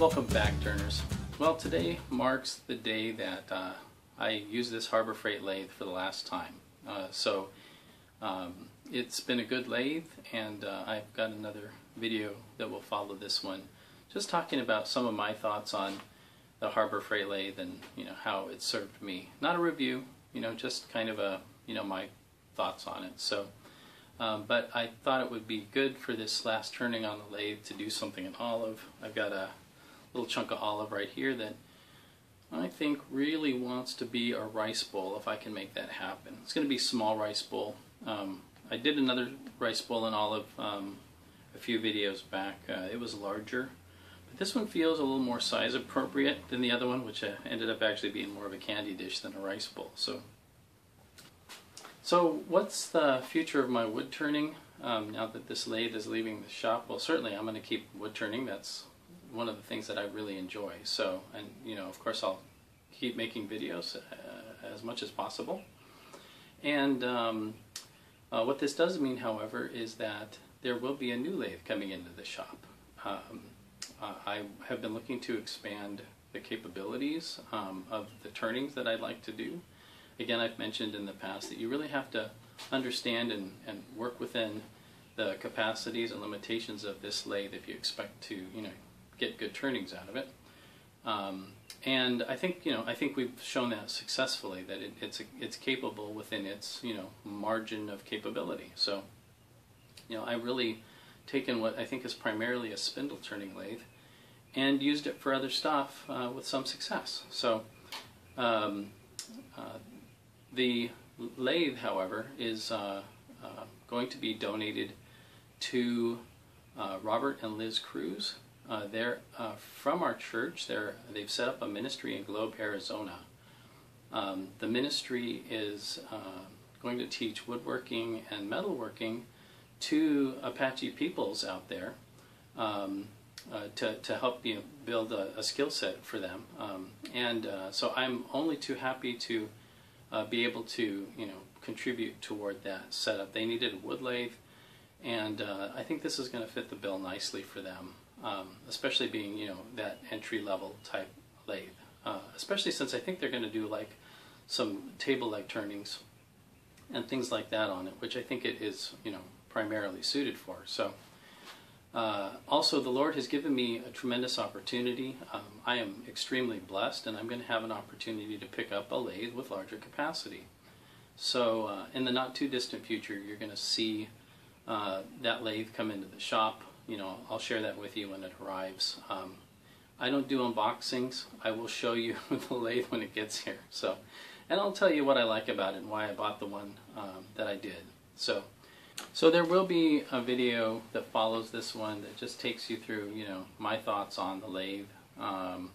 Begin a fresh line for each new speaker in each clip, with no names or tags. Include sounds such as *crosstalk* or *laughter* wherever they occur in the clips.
Welcome back, turners. Well, today marks the day that uh, I used this Harbor Freight lathe for the last time. Uh, so um, it's been a good lathe, and uh, I've got another video that will follow this one, just talking about some of my thoughts on the Harbor Freight lathe and you know how it served me. Not a review, you know, just kind of a you know my thoughts on it. So. Um, but I thought it would be good for this last turning on the lathe to do something in olive. I've got a little chunk of olive right here that I think really wants to be a rice bowl if I can make that happen. It's going to be small rice bowl. Um, I did another rice bowl in olive um, a few videos back. Uh, it was larger. But this one feels a little more size appropriate than the other one, which uh, ended up actually being more of a candy dish than a rice bowl. So so what's the future of my wood turning um, now that this lathe is leaving the shop? Well, certainly I'm going to keep wood turning. That's one of the things that I really enjoy. So, and you know, of course, I'll keep making videos uh, as much as possible. And um, uh, what this does mean, however, is that there will be a new lathe coming into the shop. Um, uh, I have been looking to expand the capabilities um, of the turnings that I'd like to do again, I've mentioned in the past that you really have to understand and, and work within the capacities and limitations of this lathe if you expect to, you know, get good turnings out of it. Um, and I think, you know, I think we've shown that successfully that it, it's a, it's capable within its, you know, margin of capability. So, you know, I really taken what I think is primarily a spindle turning lathe and used it for other stuff uh, with some success. So, um, uh, the lathe, however, is uh, uh, going to be donated to uh, Robert and Liz Crews. Uh, they're uh, from our church. They're, they've set up a ministry in Globe, Arizona. Um, the ministry is uh, going to teach woodworking and metalworking to Apache peoples out there um, to, to help you know, build a, a skill set for them. Um, and so I'm only too happy to uh, be able to you know contribute toward that setup. They needed a wood lathe, and uh, I think this is going to fit the bill nicely for them, um, especially being you know that entry level type lathe. Uh, especially since I think they're going to do like some table leg turnings and things like that on it, which I think it is you know primarily suited for. So. Uh, also, the Lord has given me a tremendous opportunity. Um, I am extremely blessed, and I'm going to have an opportunity to pick up a lathe with larger capacity. So, uh, in the not too distant future, you're going to see uh, that lathe come into the shop. You know, I'll share that with you when it arrives. Um, I don't do unboxings. I will show you *laughs* the lathe when it gets here. So, and I'll tell you what I like about it and why I bought the one um, that I did. So. So there will be a video that follows this one that just takes you through, you know, my thoughts on the lathe, um,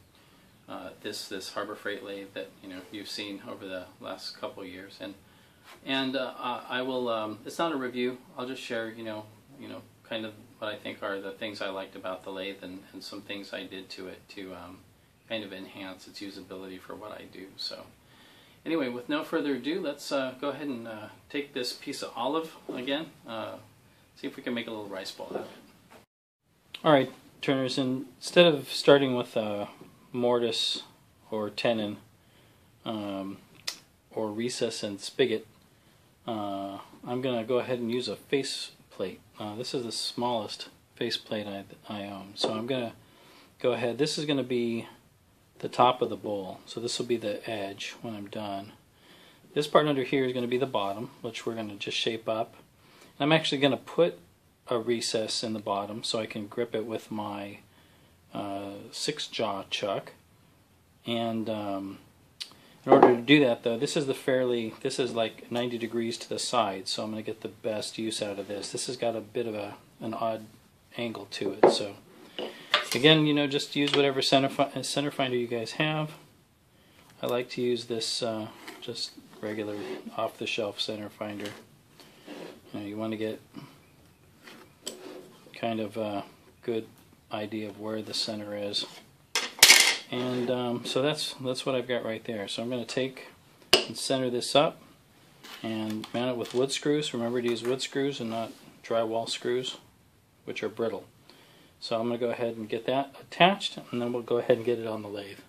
uh, this this Harbor Freight lathe that you know you've seen over the last couple years, and and uh, I will. Um, it's not a review. I'll just share, you know, you know, kind of what I think are the things I liked about the lathe and, and some things I did to it to um, kind of enhance its usability for what I do. So. Anyway, with no further ado, let's uh, go ahead and uh, take this piece of olive again, uh, see if we can make a little rice ball out of it. Alright, turners, instead of starting with a mortise or tenon um, or recess and spigot, uh, I'm going to go ahead and use a face plate. Uh, this is the smallest face plate I, I own, so I'm going to go ahead. This is going to be the top of the bowl. So this will be the edge when I'm done. This part under here is going to be the bottom, which we're going to just shape up. I'm actually going to put a recess in the bottom so I can grip it with my uh, six jaw chuck. And um, in order to do that though, this is the fairly, this is like 90 degrees to the side, so I'm going to get the best use out of this. This has got a bit of a an odd angle to it, so Again, you know, just use whatever center, fi center finder you guys have. I like to use this uh, just regular off-the-shelf center finder. You, know, you want to get kind of a good idea of where the center is. And um, so that's that's what I've got right there. So I'm going to take and center this up and mount it with wood screws. Remember to use wood screws and not drywall screws, which are brittle. So I'm going to go ahead and get that attached and then we'll go ahead and get it on the lathe.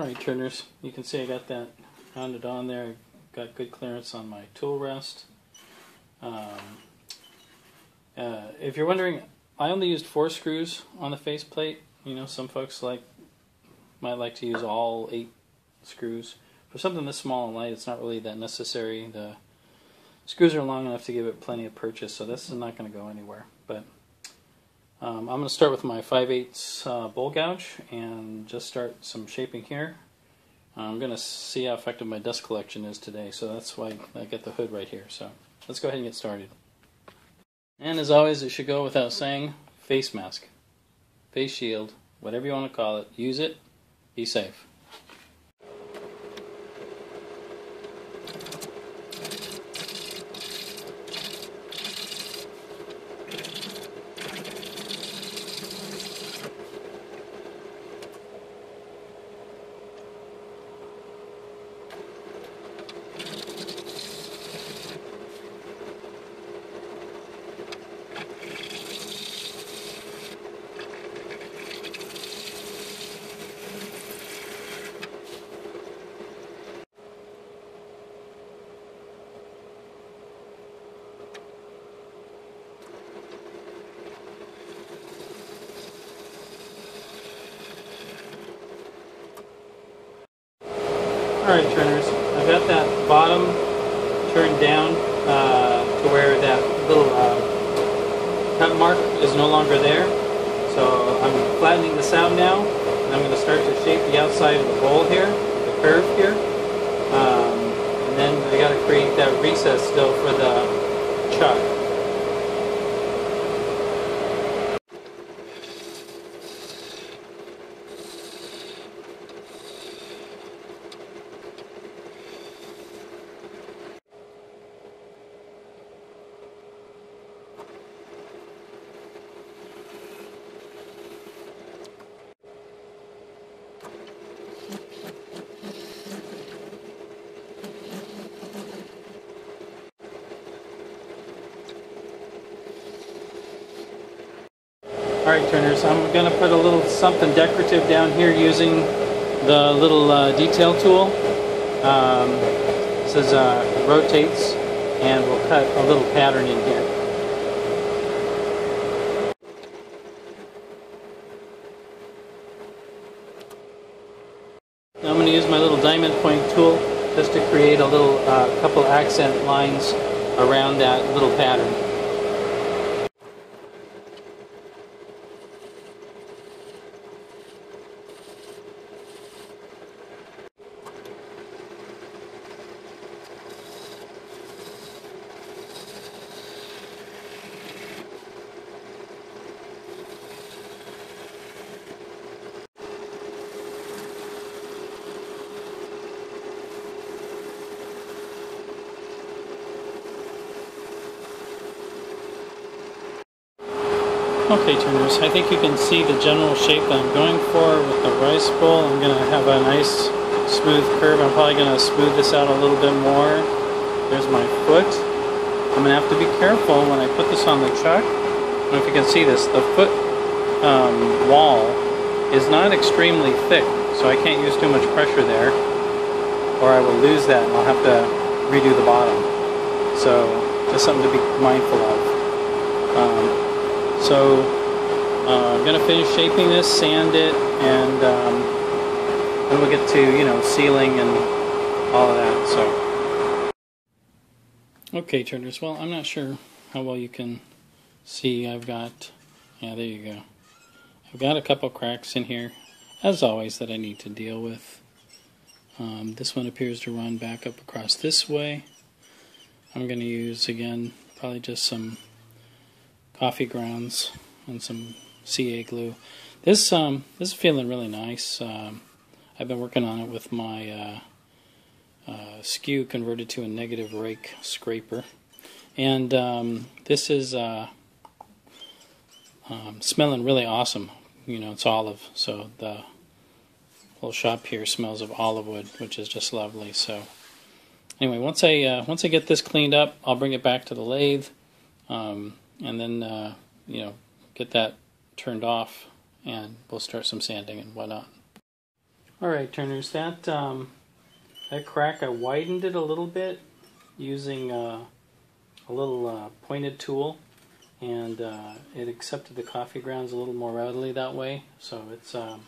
Alright turners, you can see I got that rounded on there, got good clearance on my tool rest. Um, uh, if you're wondering, I only used four screws on the faceplate. You know, some folks like might like to use all eight screws. For something this small and light, it's not really that necessary. The screws are long enough to give it plenty of purchase, so this is not going to go anywhere. But um, I'm going to start with my 5 8 uh, bowl gouge and just start some shaping here. I'm going to see how effective my dust collection is today, so that's why I get the hood right here. So let's go ahead and get started. And as always, it should go without saying, face mask, face shield, whatever you want to call it, use it, be safe. Turners, I've got that bottom turned down uh, to where that little uh, cut mark is no longer there. So I'm flattening this out now and I'm going to start to shape the outside of the bowl here, the curve here. Um, and then I got to create that recess still for the chuck. Alright turners, I'm going to put a little something decorative down here using the little uh, detail tool. Um, this is, uh, rotates and we'll cut a little pattern in here. Now I'm going to use my little diamond point tool just to create a little uh, couple accent lines around that little pattern. Okay turners, I think you can see the general shape that I'm going for with the rice bowl. I'm going to have a nice smooth curve. I'm probably going to smooth this out a little bit more. There's my foot. I'm going to have to be careful when I put this on the chuck. I don't know if you can see this. The foot um, wall is not extremely thick, so I can't use too much pressure there or I will lose that and I'll have to redo the bottom. So just something to be mindful of. So uh, I'm to finish shaping this, sand it, and um, then we'll get to, you know, sealing and all of that. So. Okay, turners. Well, I'm not sure how well you can see. I've got, yeah, there you go. I've got a couple cracks in here, as always, that I need to deal with. Um, this one appears to run back up across this way. I'm going to use, again, probably just some coffee grounds and some CA glue. This um, this is feeling really nice. Um, I've been working on it with my uh, uh, skew converted to a negative rake scraper. And um, this is uh, um, smelling really awesome. You know, it's olive, so the whole shop here smells of olive wood, which is just lovely. So anyway, once I uh, once I get this cleaned up, I'll bring it back to the lathe, um, and then uh, you know get that turned off, and we'll start some sanding and whatnot. All right, turners, that um, that crack I widened it a little bit using uh, a little uh, pointed tool, and uh, it accepted the coffee grounds a little more readily that way. So it's um,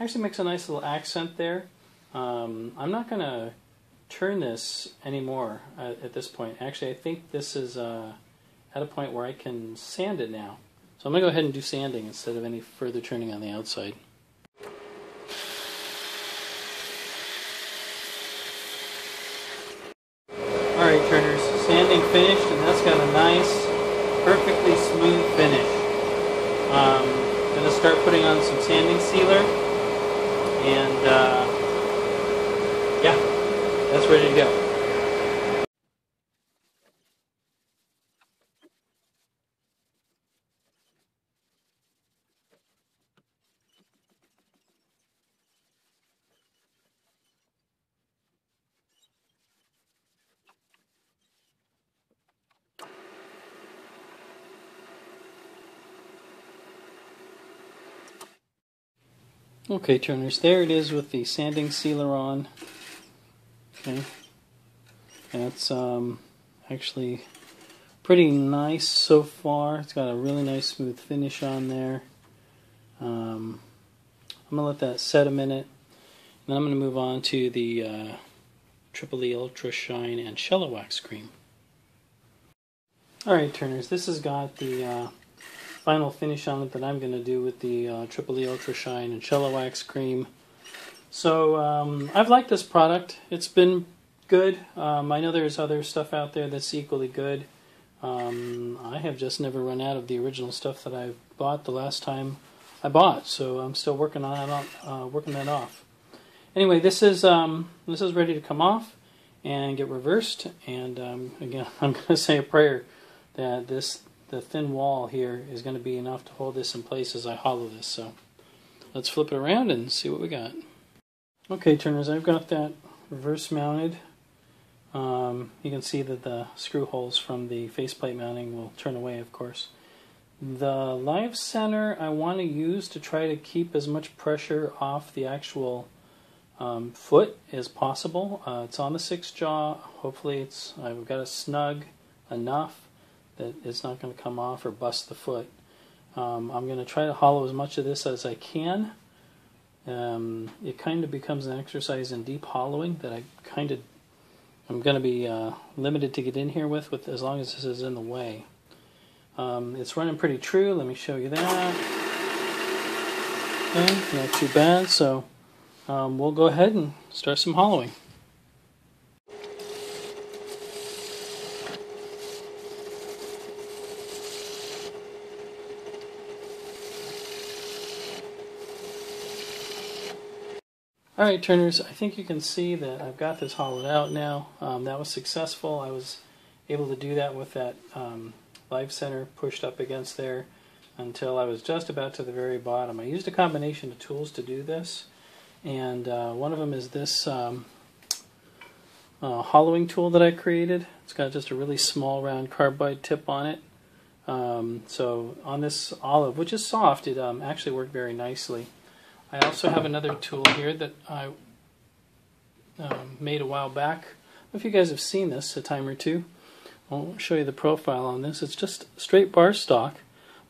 actually makes a nice little accent there. Um, I'm not going to turn this anymore at, at, this point. Actually, I think this is uh, at a point where I can sand it now. So I'm going to go ahead and do sanding instead of any further turning on the outside. Alright turners, sanding finished and that's got a nice, perfectly smooth finish. Um, I'm going to start putting on some sanding sealer and uh, yeah, that's ready to go. Okay, turners, there it is with the sanding sealer on. Okay, that's um, actually pretty nice so far. It's got a really nice smooth finish on there. Um, I'm gonna let that set a minute, and then I'm gonna move on to the uh, Triple E Ultra Shine and Shellac Wax Cream. All right, turners, this has got the uh, final finish on it that I'm going to do with the uh, Triple E Ultra Shine and Shellac Wax Cream. So um, I've liked this product. It's been good. Um, I know there's other stuff out there that's equally good. Um, I have just never run out of the original stuff that I bought the last time I bought, so I'm still working on that, uh, working that off. Anyway, this is um, this is ready to come off and get reversed. And um, again, *laughs* I'm going to say a prayer that this the thin wall here is going to be enough to hold this in place as I hollow this. So let's flip it around and see what we got. Okay, turners, I've got that reverse mounted. Um, you can see that the screw holes from the faceplate mounting will turn away, of course. The live center I want to use to try to keep as much pressure off the actual um, foot as possible. Uh, it's on the six jaw. Hopefully, it's I've got it snug enough that it's not going to come off or bust the foot. Um, I'm going to try to hollow as much of this as I can. Um, it kind of becomes an exercise in deep hollowing that I kind of I'm going to be uh, limited to get in here with, with as long as this is in the way. Um, it's running pretty true. Let me show you that. Okay, not too bad. So um, we'll go ahead and start some hollowing. Alright turners, I think you can see that I've got this hollowed out now. Um, that was successful. I was able to do that with that um, live center pushed up against there until I was just about to the very bottom. I used a combination of tools to do this and uh, one of them is this um, uh, hollowing tool that I created. It's got just a really small round carbide tip on it. Um, so on this olive, which is soft, it um, actually worked very nicely. I also have another tool here that I um, made a while back. if you guys have seen this a time or two. I'll show you the profile on this. It's just straight bar stock,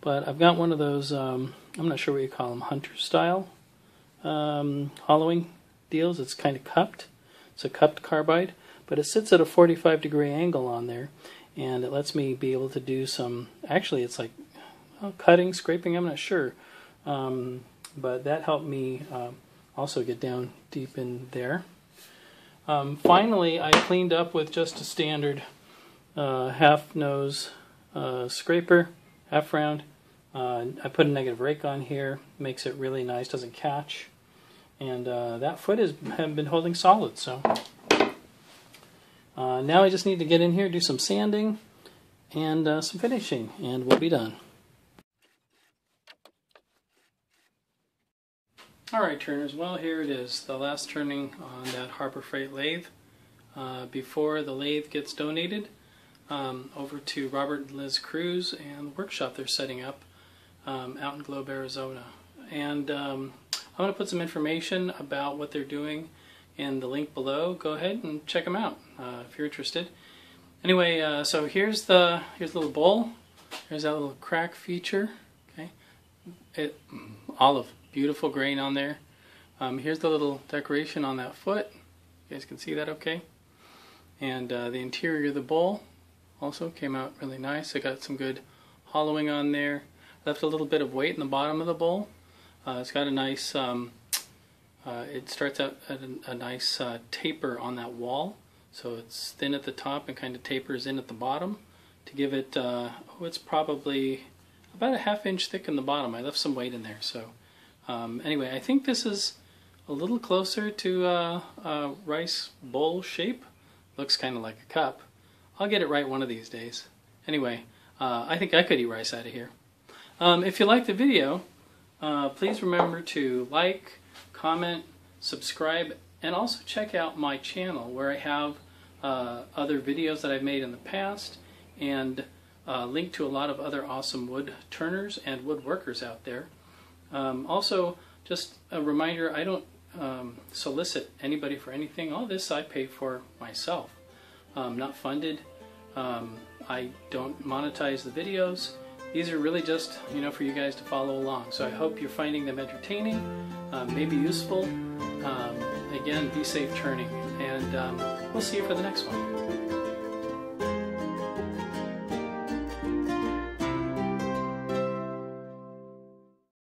but I've got one of those, um, I'm not sure what you call them, hunter style um, hollowing deals. It's kind of cupped. It's a cupped carbide, but it sits at a 45 degree angle on there, and it lets me be able to do some, actually it's like well, cutting, scraping, I'm not sure. Um, but that helped me uh, also get down deep in there. Um, finally, I cleaned up with just a standard uh, half nose uh, scraper, half round. Uh, I put a negative rake on here, makes it really nice, doesn't catch. And uh, that foot has been holding solid, so Uh, now I just need to get in here, do some sanding and uh, some finishing, and we'll be done. Alright turners, well here it is, the last turning on that Harbor Freight lathe. Uh, before the lathe gets donated um, over to Robert and Liz Crews and the workshop they're setting up um, out in Globe, Arizona. And um, I'm going to put some information about what they're doing in the link below. Go ahead and check them out uh, if you're interested. Anyway, uh, so here's the here's the little bowl. There's that little crack feature. Okay, it olive beautiful grain on there. Um, here's the little decoration on that foot. You guys can see that okay? And uh, the interior of the bowl also came out really nice. I got some good hollowing on there. Left a little bit of weight in the bottom of the bowl. Uh, it's got a nice, um, uh, it starts out at a, a nice uh, taper on that wall. So it's thin at the top and kind of tapers in at the bottom to give it, uh, oh, it's probably about a half inch thick in the bottom. I left some weight in there. So um, anyway, I think this is a little closer to uh, a rice bowl shape. Looks kind of like a cup. I'll get it right one of these days. Anyway, uh, I think I could eat rice out of here. Um, if you like the video, uh, please remember to like, comment, subscribe, and also check out my channel where I have uh, other videos that I've made in the past and uh, link to a lot of other awesome wood turners and woodworkers out there. Um, also, just a reminder, I don't um, solicit anybody for anything. All this I pay for myself. Um, not funded. Um, I don't monetize the videos. These are really just, you know, for you guys to follow along. So I hope you're finding them entertaining, um, maybe useful. Um, again, be safe turning, and we'll see you for the next one.